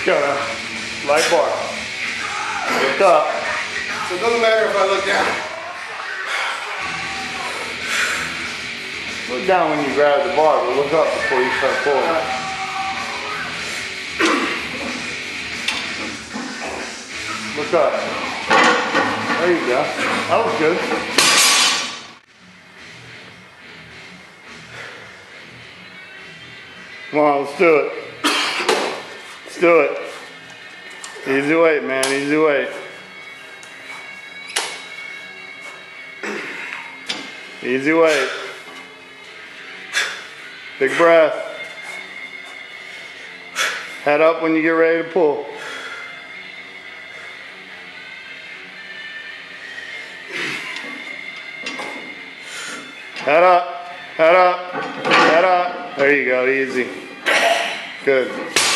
Let's go now. Light bar. Lift up. So it doesn't matter if I look down. Look down when you grab the bar, but look up before you start pulling. Look up. There you go. That was good. Come on, let's do it. Let's do it. Easy weight, man. Easy weight. Easy weight. Big breath. Head up when you get ready to pull. Head up, head up. There you go, easy. Good.